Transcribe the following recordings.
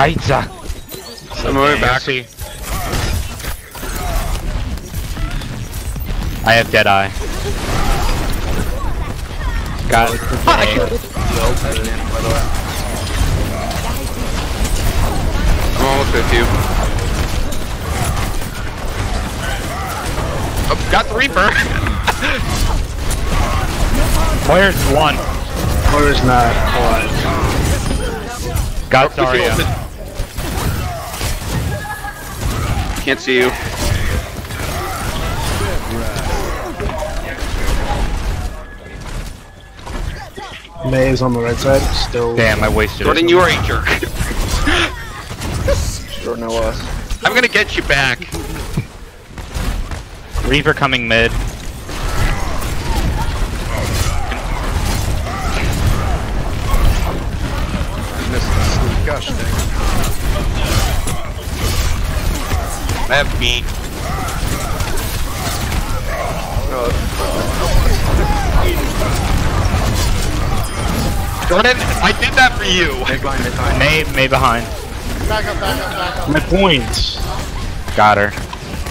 Aiza. I'm moving back. I have dead eye. Got it. I'm almost with you. Oh, got the Reaper. Where's one? Or is not. What? Got oh, We Zarya. Can't see you. Mei is on the right side. Still. Damn, I wasted Jordan, it. you are a jerk. Don't know us. I'm gonna get you back. Reaper coming mid. Disgusting. I have meat. Jordan, I did that for you. Mei, Mei behind. Back up, back up, back up. My points. Got her.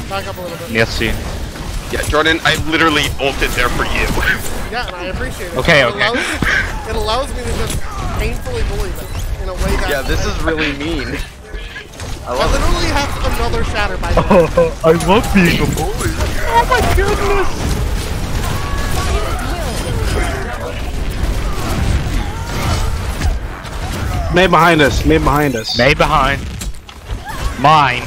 Back up a little bit. Yes, see. Yeah, Jordan, I literally ulted there for you. Yeah, and I appreciate it. Okay, it okay. Allows, it allows me to just painfully bully them in a way that. Yeah, this is really mean. I literally have another shatter by the way. I love being a bully. Oh my goodness. Mei behind us. Mei behind us. Mei behind. Mine.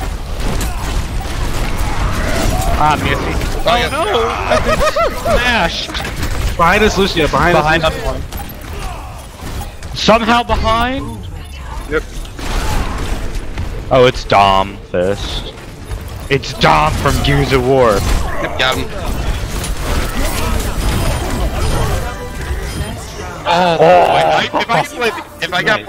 Ah, Missy. Oh no! I've been smashed! Behind us, Lucia. Behind, Behind us. us. Somehow behind? Yep. Oh, it's Dom Fist. It's Dom from Gears of War. Yep, got him. Ah. Oh, Wait, I, if I, if I got